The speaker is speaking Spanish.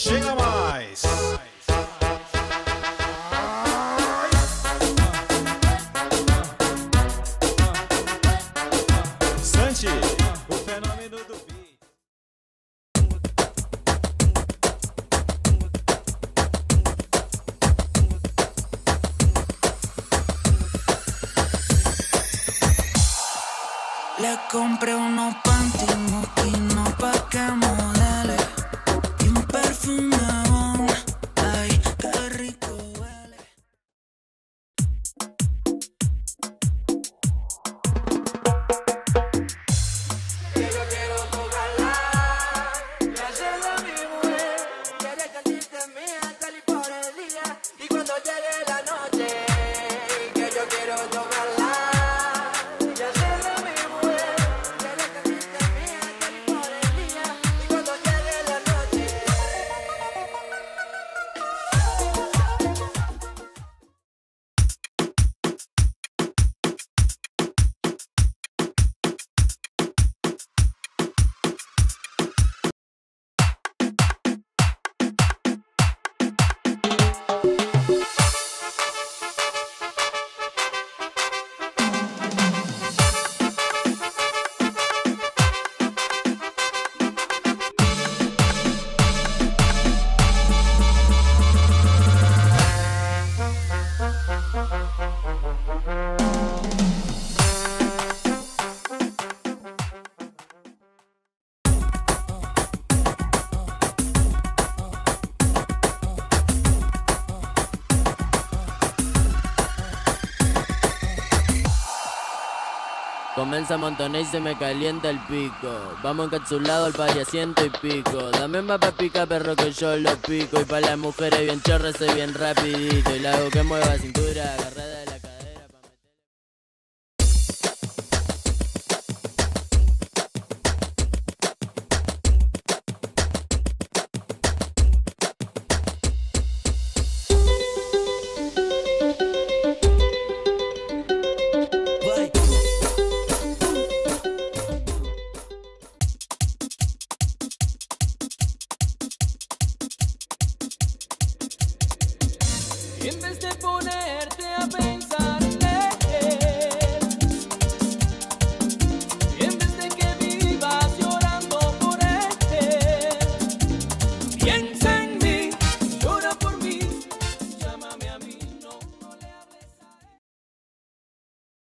Chega mais! Santi, o fenômeno do beat. Le compré unos panty moquinos pa' que Y cuando llegue la noche Que yo quiero tocarla Comienza a montonar y se me calienta el pico. Vamos encapsulado al pari a ciento y pico. Dame más pa' pica perro que yo lo pico. Y pa' las mujeres bien chorras soy bien rapidito. Y la hago que mueva cintura agarrada En vez de